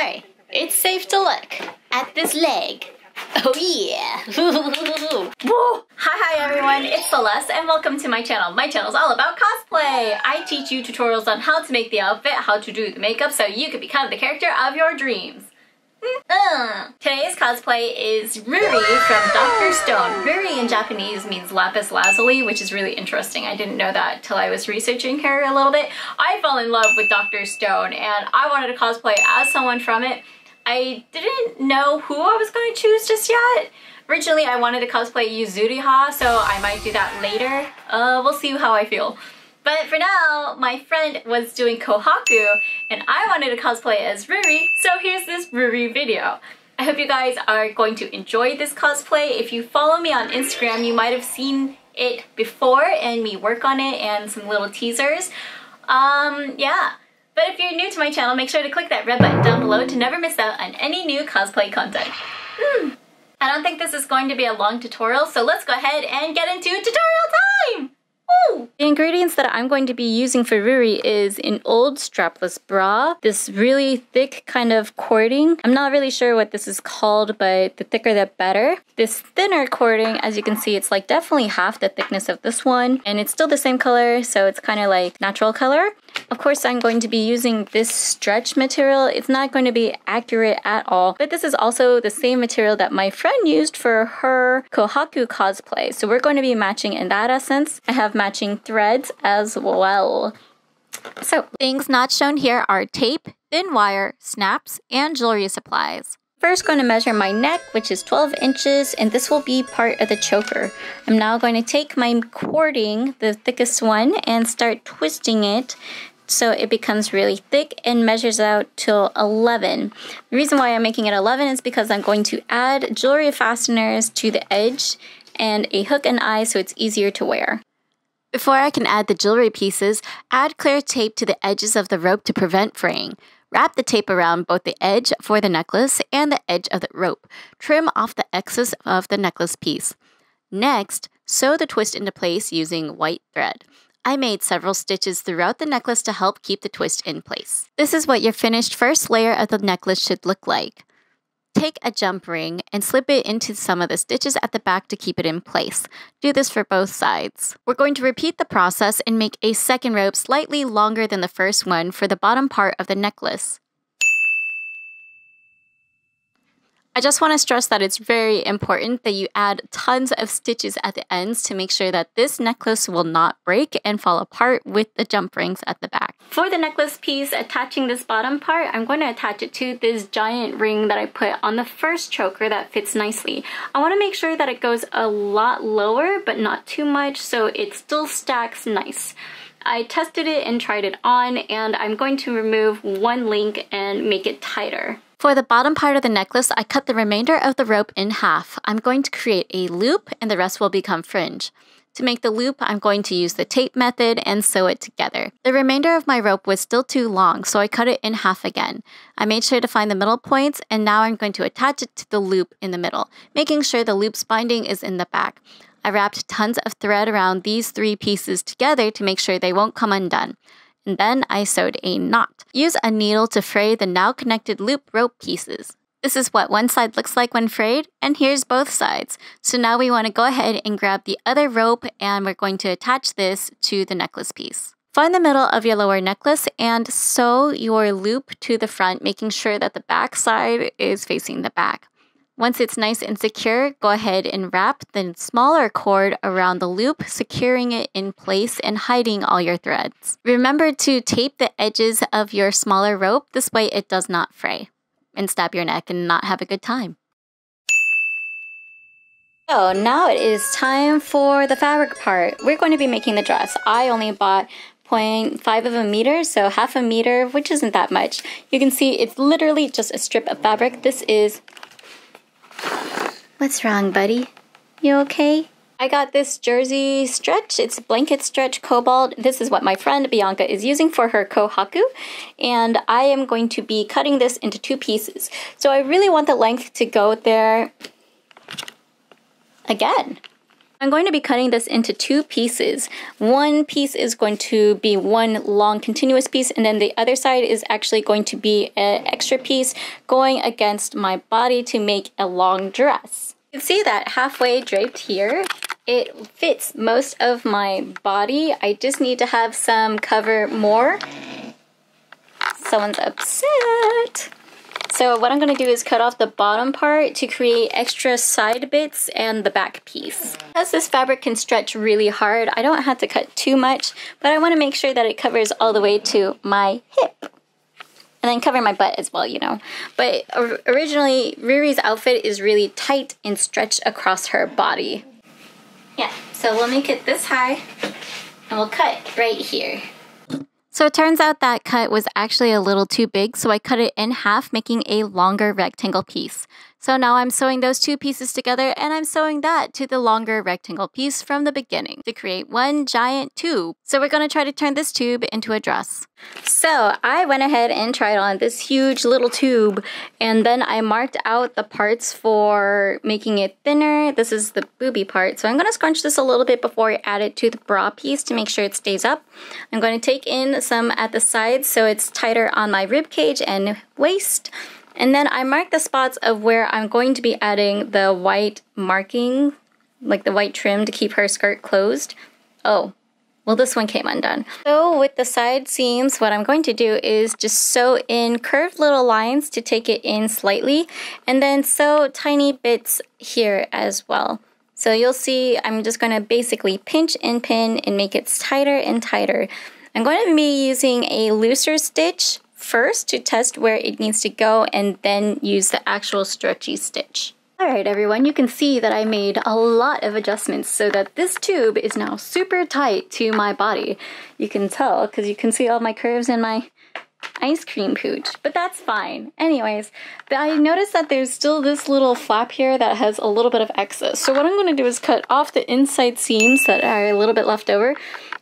worry, it's safe to look at this leg. Oh yeah! Hi hi everyone, it's Celeste and welcome to my channel. My channel is all about cosplay. I teach you tutorials on how to make the outfit, how to do the makeup so you can become the character of your dreams. Uh. Today's cosplay is Ruri from Dr. Stone. Ruri in Japanese means lapis lazuli, which is really interesting. I didn't know that till I was researching her a little bit. I fell in love with Dr. Stone and I wanted to cosplay as someone from it. I didn't know who I was going to choose just yet. Originally, I wanted to cosplay Yuzuriha, so I might do that later. Uh, we'll see how I feel. But for now, my friend was doing Kohaku and I wanted to cosplay as Ruri, so here's this Ruri video. I hope you guys are going to enjoy this cosplay. If you follow me on Instagram, you might have seen it before and me work on it and some little teasers. Um, yeah. But if you're new to my channel, make sure to click that red button down below to never miss out on any new cosplay content. Hmm. I don't think this is going to be a long tutorial, so let's go ahead and get into tutorial time! The ingredients that I'm going to be using for Ruri is an old strapless bra, this really thick kind of cording. I'm not really sure what this is called, but the thicker the better. This thinner cording, as you can see, it's like definitely half the thickness of this one, and it's still the same color, so it's kind of like natural color. Of course, I'm going to be using this stretch material. It's not going to be accurate at all, but this is also the same material that my friend used for her Kohaku cosplay. So we're going to be matching in that essence. I have matching threads as well. So things not shown here are tape, thin wire, snaps, and jewelry supplies. First going to measure my neck, which is 12 inches, and this will be part of the choker. I'm now going to take my cording, the thickest one, and start twisting it so it becomes really thick and measures out to 11. The reason why I'm making it 11 is because I'm going to add jewelry fasteners to the edge and a hook and eye so it's easier to wear. Before I can add the jewelry pieces, add clear tape to the edges of the rope to prevent fraying. Wrap the tape around both the edge for the necklace and the edge of the rope. Trim off the excess of the necklace piece. Next, sew the twist into place using white thread. I made several stitches throughout the necklace to help keep the twist in place. This is what your finished first layer of the necklace should look like. Take a jump ring and slip it into some of the stitches at the back to keep it in place. Do this for both sides. We're going to repeat the process and make a second rope slightly longer than the first one for the bottom part of the necklace. I just want to stress that it's very important that you add tons of stitches at the ends to make sure that this necklace will not break and fall apart with the jump rings at the back. For the necklace piece, attaching this bottom part, I'm going to attach it to this giant ring that I put on the first choker that fits nicely. I want to make sure that it goes a lot lower, but not too much, so it still stacks nice. I tested it and tried it on, and I'm going to remove one link and make it tighter. For the bottom part of the necklace, I cut the remainder of the rope in half. I'm going to create a loop and the rest will become fringe. To make the loop, I'm going to use the tape method and sew it together. The remainder of my rope was still too long, so I cut it in half again. I made sure to find the middle points, and now I'm going to attach it to the loop in the middle, making sure the loop's binding is in the back. I wrapped tons of thread around these three pieces together to make sure they won't come undone and then I sewed a knot. Use a needle to fray the now connected loop rope pieces. This is what one side looks like when frayed, and here's both sides. So now we want to go ahead and grab the other rope and we're going to attach this to the necklace piece. Find the middle of your lower necklace and sew your loop to the front, making sure that the back side is facing the back. Once it's nice and secure, go ahead and wrap the smaller cord around the loop, securing it in place and hiding all your threads. Remember to tape the edges of your smaller rope, this way it does not fray and stab your neck and not have a good time. So now it is time for the fabric part. We're going to be making the dress. I only bought 0.5 of a meter, so half a meter, which isn't that much. You can see it's literally just a strip of fabric. This is What's wrong, buddy? You okay? I got this jersey stretch. It's blanket stretch cobalt. This is what my friend Bianca is using for her kohaku. And I am going to be cutting this into two pieces. So I really want the length to go there again. I'm going to be cutting this into two pieces. One piece is going to be one long continuous piece and then the other side is actually going to be an extra piece going against my body to make a long dress. You can see that halfway draped here it fits most of my body. I just need to have some cover more. Someone's upset. So what I'm going to do is cut off the bottom part to create extra side bits and the back piece. As this fabric can stretch really hard, I don't have to cut too much, but I want to make sure that it covers all the way to my hip. And then cover my butt as well, you know. But originally, Ruri's outfit is really tight and stretched across her body. Yeah, so we'll make it this high and we'll cut right here. So it turns out that cut was actually a little too big, so I cut it in half, making a longer rectangle piece. So now I'm sewing those two pieces together and I'm sewing that to the longer rectangle piece from the beginning to create one giant tube. So we're going to try to turn this tube into a dress. So I went ahead and tried on this huge little tube and then I marked out the parts for making it thinner. This is the booby part. So I'm going to scrunch this a little bit before I add it to the bra piece to make sure it stays up. I'm going to take in some at the sides so it's tighter on my rib cage and waist. And then I mark the spots of where I'm going to be adding the white marking, like the white trim to keep her skirt closed. Oh, well this one came undone. So with the side seams, what I'm going to do is just sew in curved little lines to take it in slightly, and then sew tiny bits here as well. So you'll see I'm just going to basically pinch and pin and make it tighter and tighter. I'm going to be using a looser stitch first to test where it needs to go and then use the actual stretchy stitch. Alright everyone, you can see that I made a lot of adjustments so that this tube is now super tight to my body. You can tell because you can see all my curves in my ice cream pooch, but that's fine. Anyways, I noticed that there's still this little flap here that has a little bit of excess. So what I'm going to do is cut off the inside seams that are a little bit left over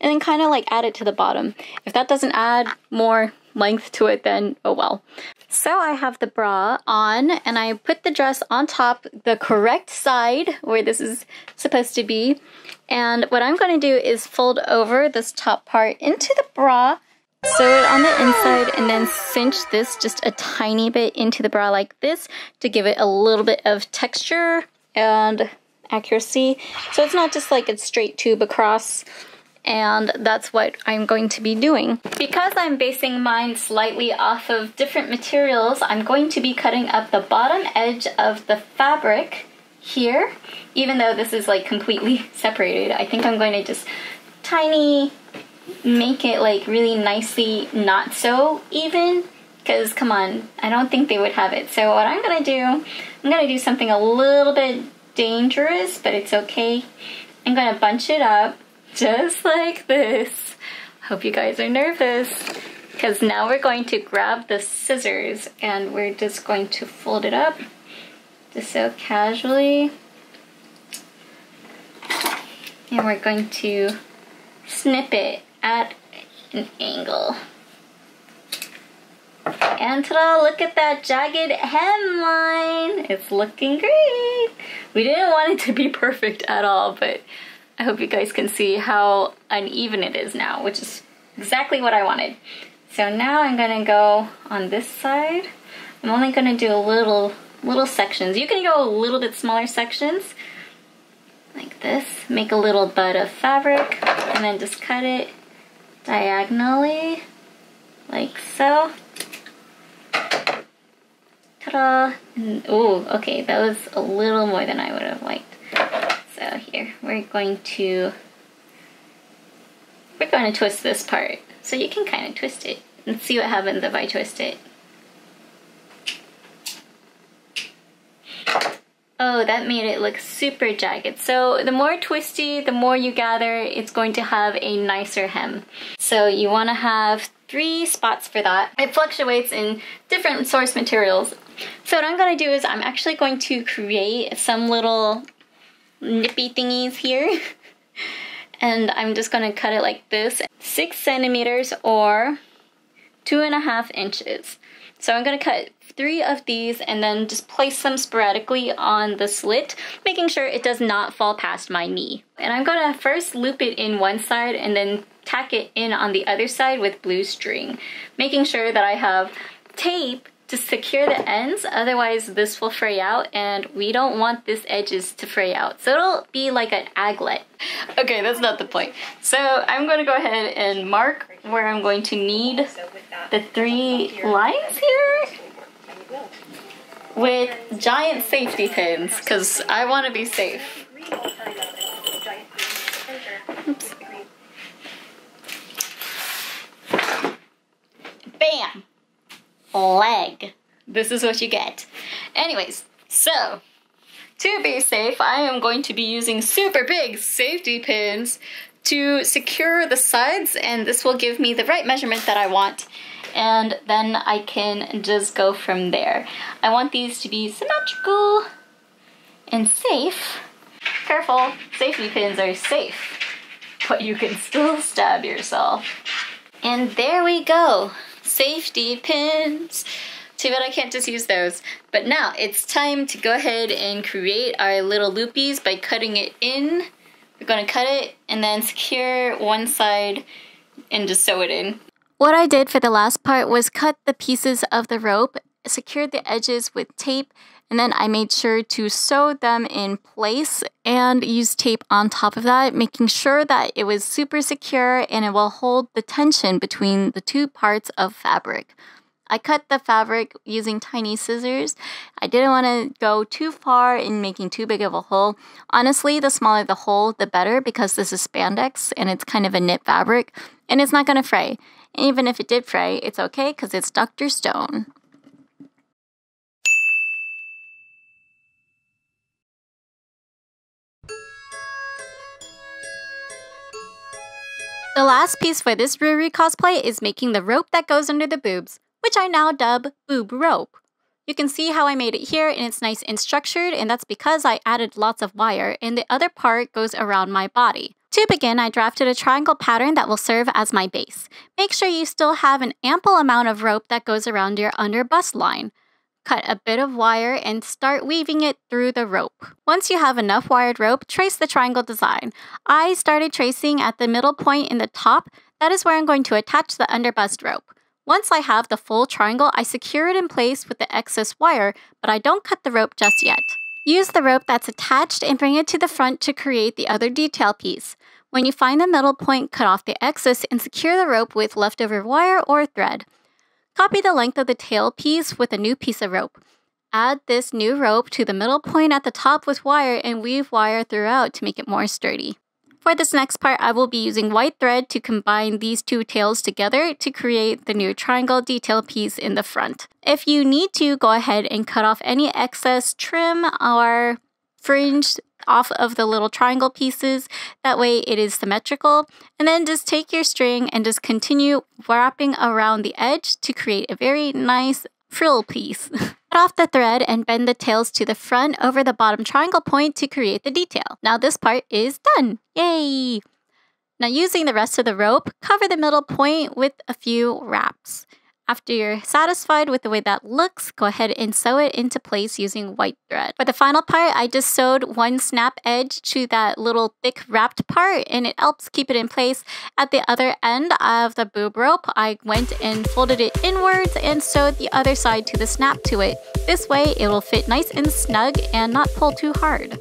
and then kind of like add it to the bottom. If that doesn't add more length to it, then oh well. So I have the bra on and I put the dress on top the correct side where this is supposed to be. And what I'm going to do is fold over this top part into the bra, sew it on the inside, and then cinch this just a tiny bit into the bra like this to give it a little bit of texture and accuracy. So it's not just like a straight tube across and that's what I'm going to be doing. Because I'm basing mine slightly off of different materials, I'm going to be cutting up the bottom edge of the fabric here, even though this is like completely separated. I think I'm going to just tiny make it like really nicely not so even because come on, I don't think they would have it. So what I'm gonna do, I'm gonna do something a little bit dangerous, but it's okay. I'm gonna bunch it up just like this. Hope you guys are nervous because now we're going to grab the scissors and we're just going to fold it up just so casually. And we're going to snip it at an angle. And ta-da, look at that jagged hemline. It's looking great. We didn't want it to be perfect at all, but I hope you guys can see how uneven it is now, which is exactly what I wanted. So now I'm gonna go on this side. I'm only gonna do a little, little sections. You can go a little bit smaller sections, like this. Make a little bud of fabric, and then just cut it diagonally, like so. Ta-da! Oh, okay, that was a little more than I would have liked. So here, we're going to, we're going to twist this part. So you can kind of twist it and see what happens if I twist it. Oh, that made it look super jagged. So the more twisty, the more you gather, it's going to have a nicer hem. So you want to have three spots for that. It fluctuates in different source materials. So what I'm going to do is I'm actually going to create some little nippy thingies here. and I'm just gonna cut it like this. Six centimeters or two and a half inches. So I'm gonna cut three of these and then just place them sporadically on the slit, making sure it does not fall past my knee. And I'm gonna first loop it in one side and then tack it in on the other side with blue string, making sure that I have tape to secure the ends, otherwise this will fray out and we don't want this edges to fray out. So it'll be like an aglet. Okay, that's not the point. So I'm going to go ahead and mark where I'm going to need the three lines here with giant safety pins because I want to be safe. Oops. Bam! Leg. This is what you get. Anyways, so to be safe, I am going to be using super big safety pins to secure the sides and this will give me the right measurement that I want and then I can just go from there. I want these to be symmetrical and safe. Careful, safety pins are safe, but you can still stab yourself. And there we go safety pins. Too bad I can't just use those. But now it's time to go ahead and create our little loopies by cutting it in. We're gonna cut it and then secure one side and just sew it in. What I did for the last part was cut the pieces of the rope, secured the edges with tape, and then I made sure to sew them in place and use tape on top of that, making sure that it was super secure and it will hold the tension between the two parts of fabric. I cut the fabric using tiny scissors. I didn't want to go too far in making too big of a hole. Honestly, the smaller the hole, the better because this is spandex and it's kind of a knit fabric and it's not going to fray. And even if it did fray, it's okay because it's Dr. Stone. The last piece for this Ruri cosplay is making the rope that goes under the boobs, which I now dub boob rope. You can see how I made it here and it's nice and structured and that's because I added lots of wire and the other part goes around my body. To begin, I drafted a triangle pattern that will serve as my base. Make sure you still have an ample amount of rope that goes around your under bust line. Cut a bit of wire and start weaving it through the rope. Once you have enough wired rope, trace the triangle design. I started tracing at the middle point in the top. That is where I'm going to attach the underbust rope. Once I have the full triangle, I secure it in place with the excess wire, but I don't cut the rope just yet. Use the rope that's attached and bring it to the front to create the other detail piece. When you find the middle point, cut off the excess and secure the rope with leftover wire or thread. Copy the length of the tail piece with a new piece of rope. Add this new rope to the middle point at the top with wire and weave wire throughout to make it more sturdy. For this next part, I will be using white thread to combine these two tails together to create the new triangle detail piece in the front. If you need to, go ahead and cut off any excess trim or fringe off of the little triangle pieces. That way it is symmetrical. And then just take your string and just continue wrapping around the edge to create a very nice frill piece. Cut off the thread and bend the tails to the front over the bottom triangle point to create the detail. Now this part is done. Yay! Now using the rest of the rope, cover the middle point with a few wraps. After you're satisfied with the way that looks, go ahead and sew it into place using white thread. For the final part, I just sewed one snap edge to that little thick wrapped part and it helps keep it in place. At the other end of the boob rope, I went and folded it inwards and sewed the other side to the snap to it. This way, it will fit nice and snug and not pull too hard.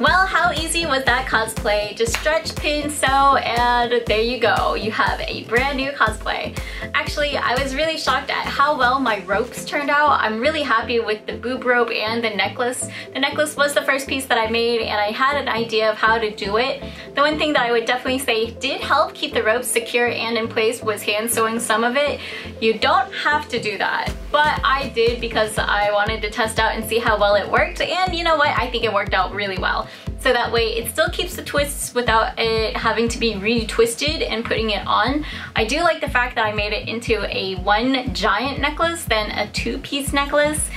Well, how easy was that cosplay? Just stretch, pin, sew, and there you go. You have a brand new cosplay. Actually, I was really shocked at how well my ropes turned out. I'm really happy with the boob rope and the necklace. The necklace was the first piece that I made and I had an idea of how to do it. The one thing that I would definitely say did help keep the ropes secure and in place was hand sewing some of it. You don't have to do that, but I did because I wanted to test out and see how well it worked and you know what, I think it worked out really well so that way it still keeps the twists without it having to be retwisted and putting it on. I do like the fact that I made it into a one giant necklace than a two-piece necklace.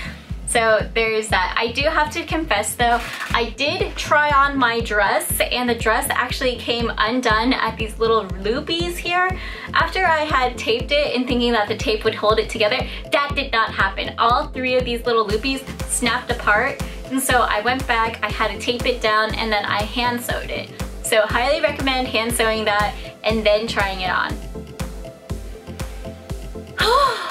So there's that. I do have to confess though, I did try on my dress and the dress actually came undone at these little loopies here. After I had taped it and thinking that the tape would hold it together, that did not happen. All three of these little loopies snapped apart and so I went back, I had to tape it down, and then I hand sewed it. So highly recommend hand sewing that and then trying it on.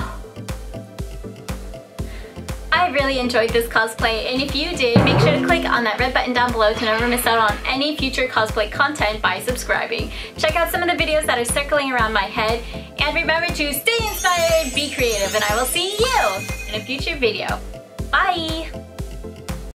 I really enjoyed this cosplay and if you did, make sure to click on that red button down below to never miss out on any future cosplay content by subscribing. Check out some of the videos that are circling around my head and remember to stay inspired, be creative, and I will see you in a future video. Bye!